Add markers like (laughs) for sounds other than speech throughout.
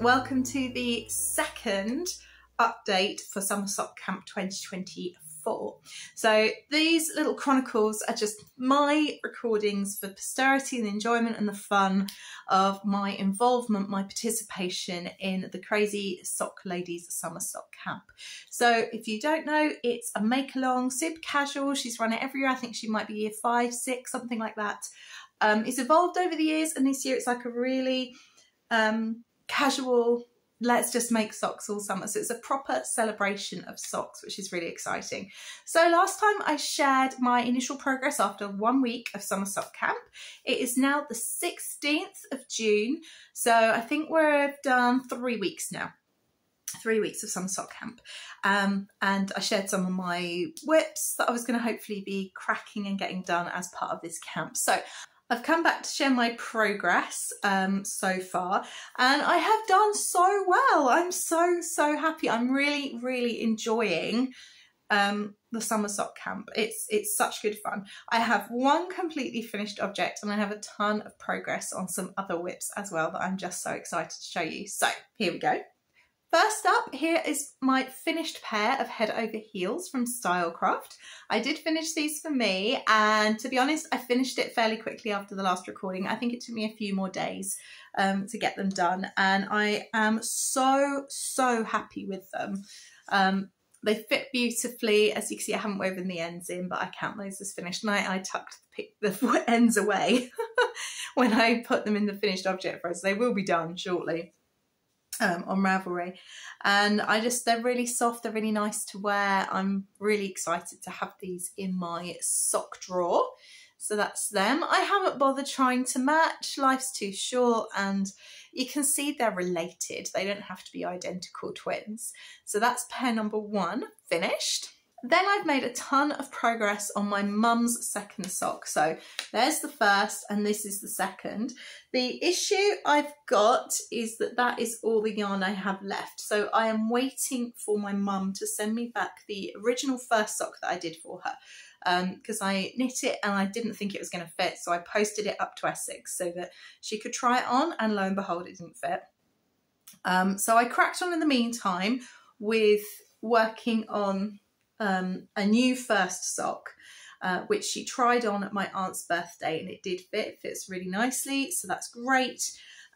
Welcome to the second update for Summer Sock Camp 2024. So, these little chronicles are just my recordings for posterity and enjoyment and the fun of my involvement, my participation in the Crazy Sock Lady's Summer Sock Camp. So, if you don't know, it's a make along, super casual. She's run it every year. I think she might be year five, six, something like that. Um, it's evolved over the years, and this year it's like a really um, casual, let's just make socks all summer. So it's a proper celebration of socks, which is really exciting. So last time I shared my initial progress after one week of summer sock camp. It is now the 16th of June. So I think we've done three weeks now three weeks of summer sock camp um, and I shared some of my WIPs that I was going to hopefully be cracking and getting done as part of this camp. So I've come back to share my progress um, so far, and I have done so well. I'm so, so happy. I'm really, really enjoying um, the summer sock camp. It's it's such good fun. I have one completely finished object, and I have a ton of progress on some other WIPs as well that I'm just so excited to show you. So here we go. First up, here is my finished pair of head over heels from Stylecraft. I did finish these for me, and to be honest, I finished it fairly quickly after the last recording. I think it took me a few more days um, to get them done, and I am so, so happy with them. Um, they fit beautifully. As you can see, I haven't woven the ends in, but I count those as finished. And I, I tucked the (laughs) ends away (laughs) when I put them in the finished object for us. They will be done shortly um, on Ravelry. And I just, they're really soft, they're really nice to wear. I'm really excited to have these in my sock drawer. So that's them. I haven't bothered trying to match, life's too short, and you can see they're related. They don't have to be identical twins. So that's pair number one finished. Then I've made a ton of progress on my mum's second sock. So there's the first and this is the second. The issue I've got is that that is all the yarn I have left. So I am waiting for my mum to send me back the original first sock that I did for her because um, I knit it and I didn't think it was going to fit. So I posted it up to Essex so that she could try it on and lo and behold, it didn't fit. Um, so I cracked on in the meantime with working on um, a new first sock, uh, which she tried on at my aunt's birthday and it did fit, it fits really nicely, so that's great.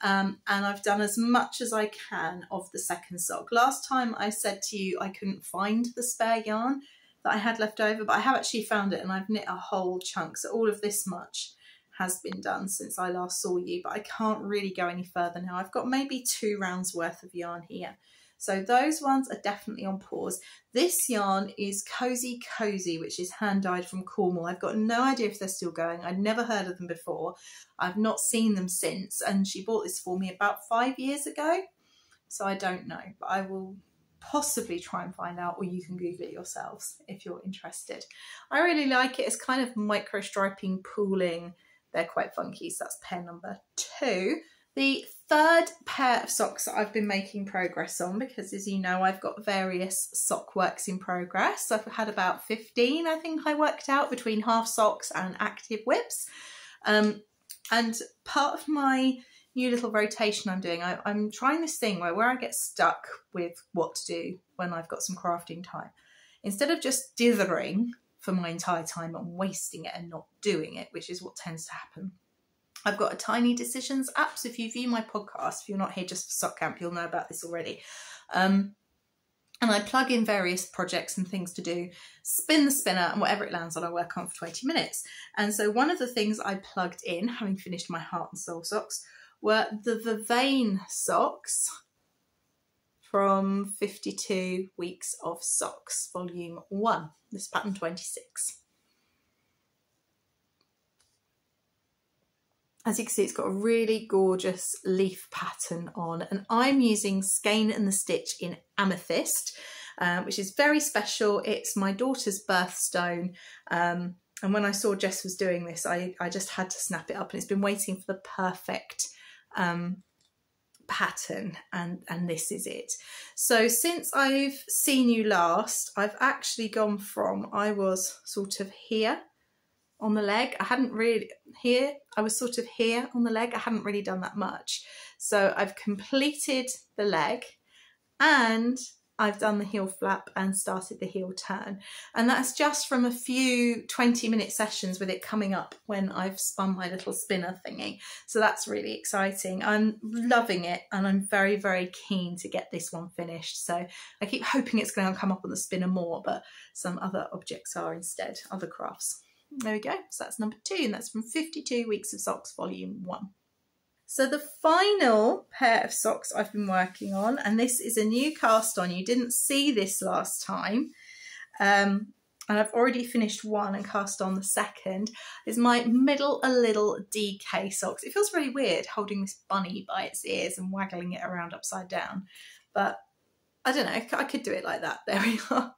Um, and I've done as much as I can of the second sock. Last time I said to you I couldn't find the spare yarn that I had left over, but I have actually found it and I've knit a whole chunk. So all of this much has been done since I last saw you, but I can't really go any further now. I've got maybe two rounds worth of yarn here. So those ones are definitely on pause. This yarn is Cozy Cozy, which is hand dyed from Cornwall. I've got no idea if they're still going. I'd never heard of them before. I've not seen them since. And she bought this for me about five years ago. So I don't know, but I will possibly try and find out or you can google it yourselves if you're interested i really like it it's kind of micro striping pooling they're quite funky so that's pair number two the third pair of socks that I've been making progress on because as you know I've got various sock works in progress. I've had about 15 I think I worked out between half socks and active WIPs. Um, and part of my new little rotation I'm doing, I, am trying this thing where, where I get stuck with what to do when I've got some crafting time. Instead of just dithering for my entire time and wasting it and not doing it, which is what tends to happen, I've got a Tiny Decisions app. So if you view my podcast, if you're not here just for Sock Camp, you'll know about this already. Um, and I plug in various projects and things to do, spin the spinner, and whatever it lands on, I work on for 20 minutes. And so one of the things I plugged in, having finished my Heart and Soul socks, were the Vervain socks from 52 Weeks of Socks, Volume 1. This pattern 26. As you can see, it's got a really gorgeous leaf pattern on and I'm using Skein and the Stitch in Amethyst, uh, which is very special. It's my daughter's birthstone. Um, and when I saw Jess was doing this, I, I just had to snap it up and it's been waiting for the perfect um, pattern and, and this is it. So since I've seen you last, I've actually gone from, I was sort of here on the leg. I hadn't really, here, I was sort of here on the leg. I hadn't really done that much. So I've completed the leg and I've done the heel flap and started the heel turn. And that's just from a few 20 minute sessions with it coming up when I've spun my little spinner thingy. So that's really exciting. I'm loving it and I'm very, very keen to get this one finished. So I keep hoping it's going to come up on the spinner more, but some other objects are instead, other crafts. There we go. So that's number two, and that's from 52 Weeks of Socks, Volume 1. So the final pair of socks I've been working on, and this is a new cast on. You didn't see this last time. Um, and I've already finished one and cast on the second, is my middle a little DK socks. It feels really weird holding this bunny by its ears and waggling it around upside down. But I don't know, I could do it like that. (laughs) There we are.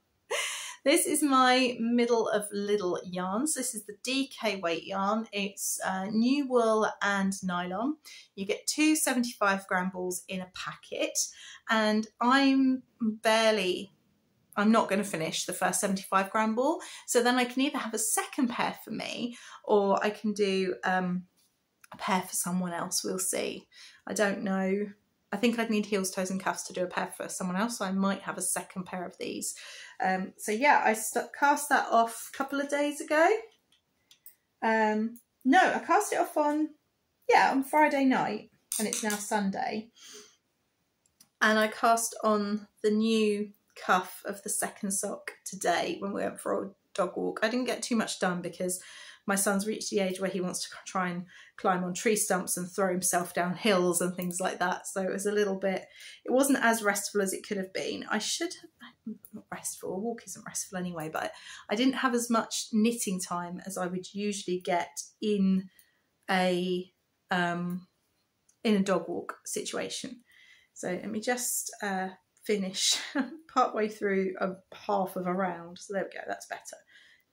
This is my middle of little yarns. This is the DK weight yarn. It's uh, new wool and nylon. You get two 75 gram balls in a packet and I'm barely I'm not going to finish the first 75 gram ball. So then I can either have a second pair for me or I can do um, a pair for someone else. We'll see. I don't know I think I'd need heels, toes and cuffs to do a pair for someone else. So I might have a second pair of these. Um, so yeah, I cast that off a couple of days ago. Um, no, I cast it off on, yeah, on Friday night and it's now Sunday. And I cast on the new cuff of the second sock today when we went for a dog walk. I didn't get too much done because my son's reached the age where he wants to try and climb on tree stumps and throw himself down hills and things like that. So it was a little bit, it wasn't as restful as it could have been. I should have, not restful, a walk isn't restful anyway, but I didn't have as much knitting time as I would usually get in a, um, in a dog walk situation. So let me just uh, finish (laughs) part way through a half of a round. So there we go, that's better.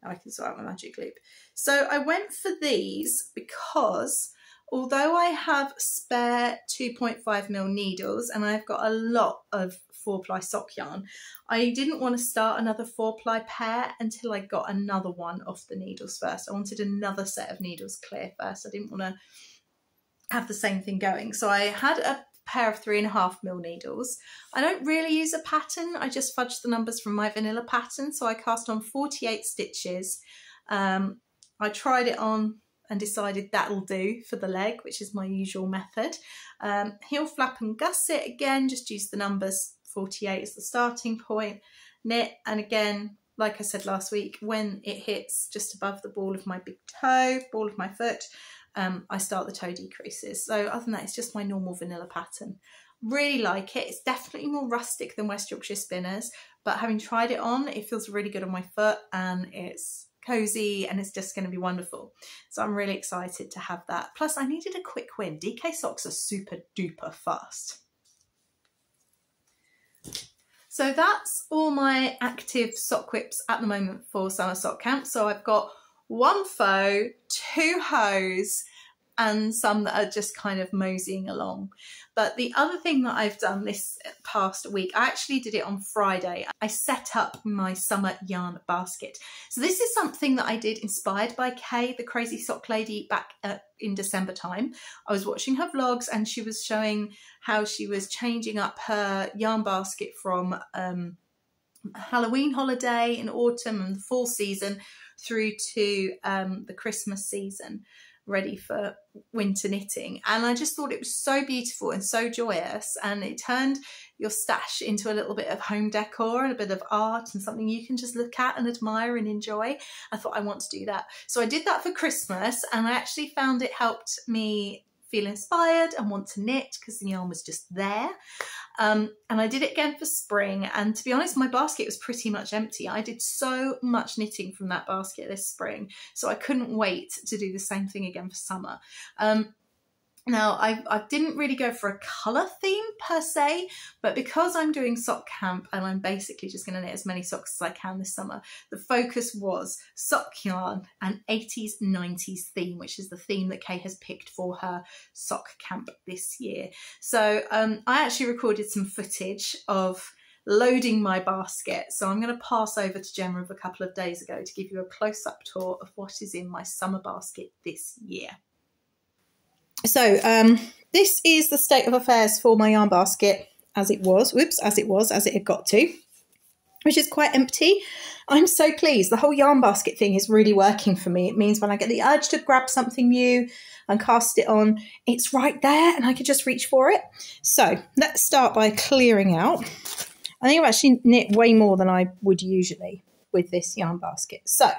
I can sort out my magic loop. So I went for these because although I have spare 2.5 mil needles and I've got a lot of four ply sock yarn, I didn't want to start another four ply pair until I got another one off the needles first. I wanted another set of needles clear first. I didn't want to have the same thing going. So I had a pair of three and a half mil needles. I don't really use a pattern, I just fudge the numbers from my vanilla pattern. So I cast on 48 stitches. Um, I tried it on and decided that'll do for the leg, which is my usual method. Um, heel flap and gusset, again, just use the numbers 48 as the starting point. Knit, and again, like I said last week, when it hits just above the ball of my big toe, ball of my foot, um, I start the toe decreases. So other than that, it's just my normal vanilla pattern. Really like it. It's definitely more rustic than West Yorkshire Spinners, but having tried it on, it feels really good on my foot and it's cozy and it's just going to be wonderful. So I'm really excited to have that. Plus I needed a quick win. DK socks are super duper fast. So that's all my active sock WIPs at the moment for summer sock camp. So I've got one faux, two hose, and some that are just kind of moseying along. But the other thing that I've done this past week, I actually did it on Friday. I set up my summer yarn basket. So this is something that I did inspired by Kay, the crazy sock lady, back uh, in December time. I was watching her vlogs and she was showing how she was changing up her yarn basket from um, Halloween holiday in autumn and the fall season through to um, the Christmas season, ready for winter knitting. And I just thought it was so beautiful and so joyous. And it turned your stash into a little bit of home decor and a bit of art and something you can just look at and admire and enjoy. I thought I want to do that. So I did that for Christmas and I actually found it helped me feel inspired and want to knit because the yarn was just there. Um, and I did it again for spring. And to be honest, my basket was pretty much empty. I did so much knitting from that basket this spring. So I couldn't wait to do the same thing again for summer. Um, now, I, I didn't really go for a colour theme per se, but because I'm doing sock camp and I'm basically just going to knit as many socks as I can this summer, the focus was sock yarn and 80s, 90s theme, which is the theme that Kay has picked for her sock camp this year. So um, I actually recorded some footage of loading my basket. So I'm going to pass over to Gemma of a couple of days ago to give you a close up tour of what is in my summer basket this year. So um, this is the state of affairs for my yarn basket as it was, whoops, as it was, as it had got to, which is quite empty. I'm so pleased. The whole yarn basket thing is really working for me. It means when I get the urge to grab something new and cast it on, it's right there and I can just reach for it. So let's start by clearing out. I think I've actually knit way more than I would usually with this yarn basket. So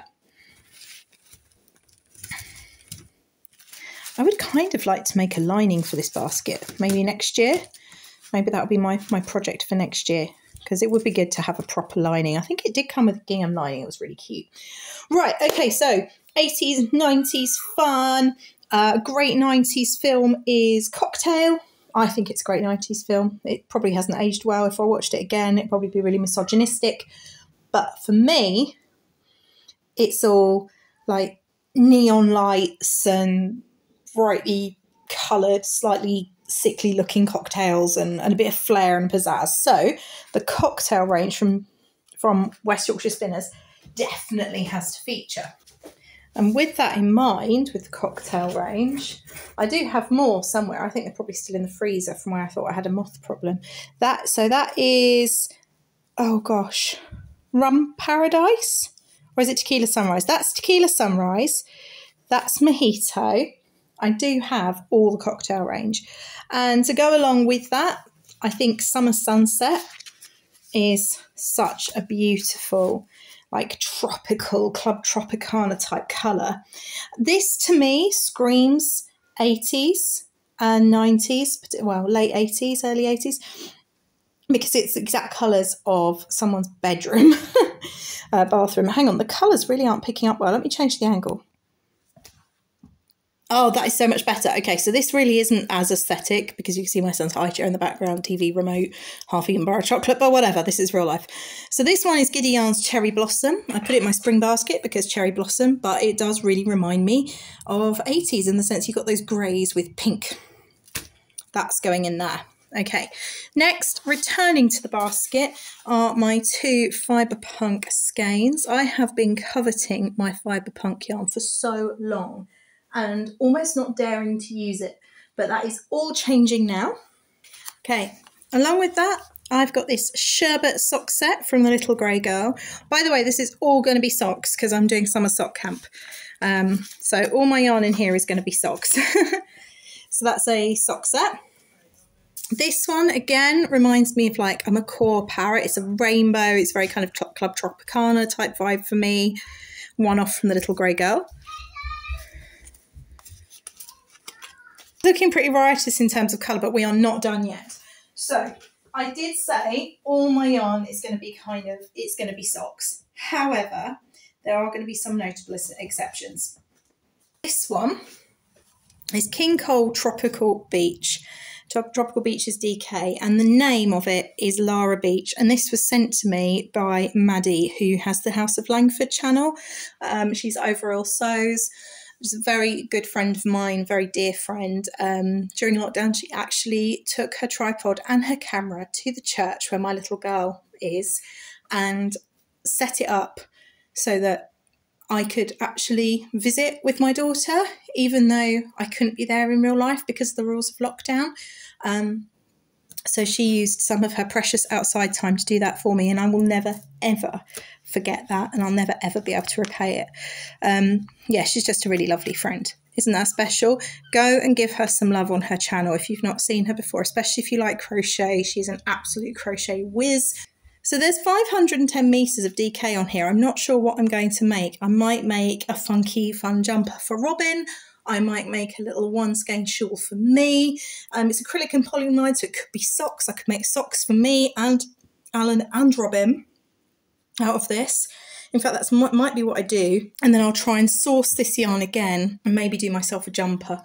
I would kind of like to make a lining for this basket, maybe next year. Maybe that'll be my, my project for next year because it would be good to have a proper lining. I think it did come with gingham lining. It was really cute. Right, okay, so 80s, 90s fun. Uh, great 90s film is Cocktail. I think it's a great 90s film. It probably hasn't aged well. If I watched it again, it'd probably be really misogynistic. But for me, it's all like neon lights and brightly coloured, slightly sickly looking cocktails and, and a bit of flair and pizzazz. So the cocktail range from from West Yorkshire Spinners definitely has to feature. And with that in mind, with the cocktail range, I do have more somewhere. I think they're probably still in the freezer from where I thought I had a moth problem. That so that is oh gosh, rum paradise, or is it tequila sunrise? That's tequila sunrise. That's mojito. I do have all the cocktail range. And to go along with that, I think Summer Sunset is such a beautiful, like tropical, Club Tropicana type colour. This to me screams 80s and 90s, well, late 80s, early 80s, because it's the exact colours of someone's bedroom, (laughs) uh, bathroom. Hang on, the colours really aren't picking up well. Let me change the angle. Oh, that is so much better. Okay, so this really isn't as aesthetic because you can see my son's high chair in the background, TV remote, half eaten bar of chocolate, but whatever, this is real life. So this one is Giddy Yarns Cherry Blossom. I put it in my spring basket because cherry blossom, but it does really remind me of 80s in the sense you've got those greys with pink. That's going in there. Okay, next, returning to the basket are my two Fibre Punk skeins. I have been coveting my Fibre Punk yarn for so long and almost not daring to use it. But that is all changing now. Okay, along with that, I've got this sherbet sock set from the little grey girl. By the way, this is all going to be socks because I'm doing summer sock camp. Um, so all my yarn in here is going to be socks. (laughs) so that's a sock set. This one, again, reminds me of like I'm a macaw parrot. It's a rainbow. It's very kind of Club Tropicana type vibe for me. One off from the little grey girl. Looking pretty riotous in terms of colour, but we are not done yet. So I did say all my yarn is going to be kind of, it's going to be socks. However, there are going to be some notable exceptions. This one is King Cole Tropical Beach. Tropical Beaches DK, and the name of it is Lara Beach. And this was sent to me by Maddie, who has the House of Langford channel. Um, she's overall sews was a very good friend of mine, very dear friend. Um, during lockdown, she actually took her tripod and her camera to the church where my little girl is and set it up so that I could actually visit with my daughter, even though I couldn't be there in real life because of the rules of lockdown. Um, so she used some of her precious outside time to do that for me, and I will never ever forget that, and I'll never ever be able to repay it. Um, yeah, she's just a really lovely friend. Isn't that special? Go and give her some love on her channel if you've not seen her before, especially if you like crochet. She's an absolute crochet whiz. So there's 510 meters of DK on here. I'm not sure what I'm going to make. I might make a funky fun jumper for Robin I might make a little one skein shawl for me. Um, it's acrylic and polyamide, so it could be socks. I could make socks for me and Alan and Robin out of this. In fact, that's might be what I do. And then I'll try and source this yarn again and maybe do myself a jumper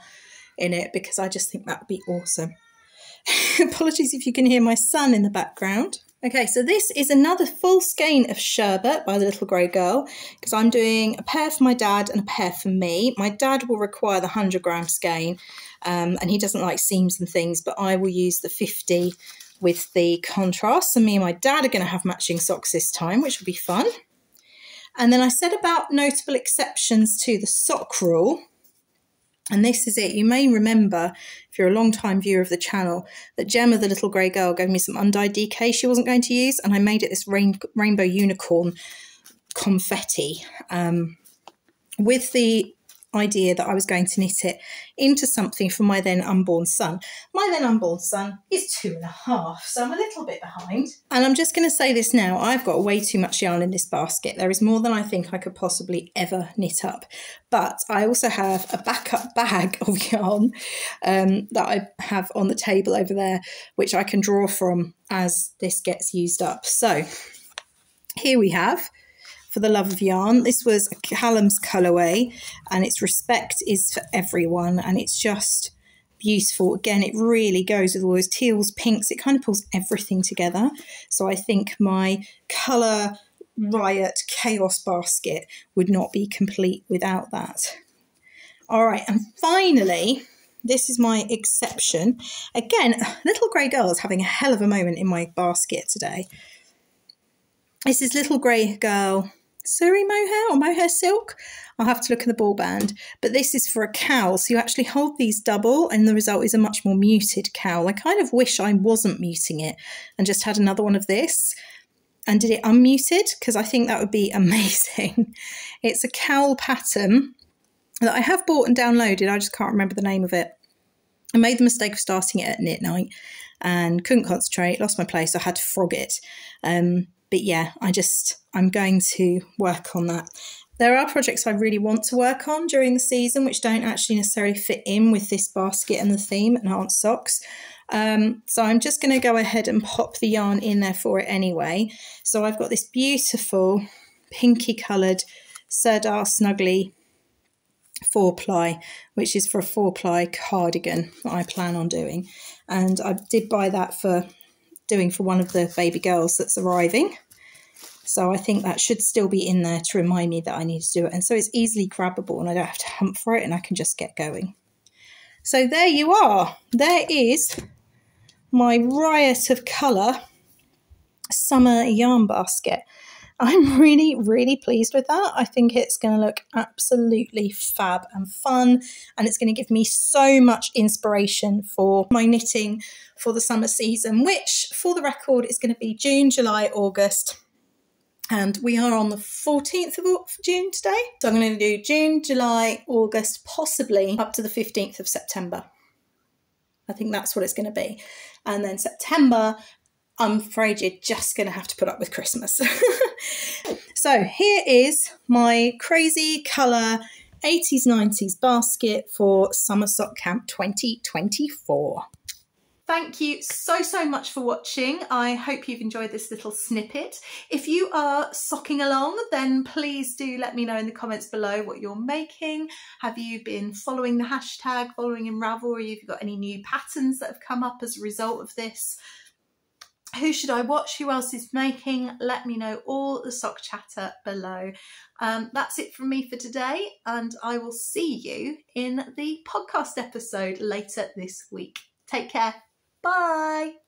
in it because I just think that would be awesome. (laughs) Apologies if you can hear my son in the background. Okay, so this is another full skein of sherbet by the little grey girl because I'm doing a pair for my dad and a pair for me. My dad will require the 100 gram skein um, and he doesn't like seams and things, but I will use the 50 with the contrast. And me and my dad are going to have matching socks this time, which will be fun. And then I said about notable exceptions to the sock rule. And this is it. You may remember, if you're a long time viewer of the channel, that Gemma, the little grey girl, gave me some undyed DK she wasn't going to use, and I made it this rain, rainbow unicorn confetti um, with the idea that I was going to knit it into something for my then unborn son. My then unborn son is two and a half, so I'm a little bit behind. And I'm just going to say this now I've got way too much yarn in this basket. There is more than I think I could possibly ever knit up. But I also have a backup bag (laughs) of yarn um, that I have on the table over there, which I can draw from as this gets used up. So here we have for the love of yarn. This was Callum's colorway, and its respect is for everyone, and it's just beautiful. Again, it really goes with all those teals, pinks. It kind of pulls everything together. So I think my color riot chaos basket would not be complete without that. All right, and finally, this is my exception. Again, little grey girl is having a hell of a moment in my basket today. This is little grey girl Suri mohair or mohair silk. I'll have to look at the ball band. But this is for a cowl. So you actually hold these double and the result is a much more muted cowl. I kind of wish I wasn't muting it and just had another one of this and did it unmuted because I think that would be (laughs) amazing. it's a cowl pattern that I have bought and downloaded. I just can't remember the name of it. I made the mistake of starting it at knit night and couldn't concentrate, lost my place. I had to frog it. Um, but yeah, I just, I'm going to work on that. There are projects I really want to work on during the season, which don't actually necessarily fit in with this basket and the theme and aren't socks. Um, so I'm just going to go ahead and pop the yarn in there for it anyway. So I've got this beautiful pinky coloured Sirdar Snuggly four ply, which is for a four ply cardigan that I plan on doing. And I did buy that for doing for one of the baby girls that's arriving. So I think that should still be in there to remind me that I need to do it. And so it's easily grabbable and I don't have to hunt for it and I can just get going. So there you are. There is my riot of colour summer yarn basket. I'm (laughs) really, really pleased with that. I think it's going to look absolutely fab and fun, and it's going to give me so much inspiration for my knitting for the summer season, which, for the record, is going to be June, July, August. And we are on the 14th of June today. So I'm going to do June, July, August, possibly up to the 15th of September. I think that's what it's going to be. And then September, I'm afraid you're just going to have to put up with Christmas. (laughs) so here is my crazy colour 80s 90s basket for Summer Sock Camp 2024. Thank you so, so much for watching. I hope you've enjoyed this little snippet. If you are socking along, then please do let me know in the comments below what you're making. Have you been following the hashtag, following in Ravelry? Have you got any new patterns that have come up as a result of this? Who should I watch? Who else is making? Let me know all the sock chatter below. Um, that's it from me for today, and I will see you in the podcast episode later this week. Take care. Bye.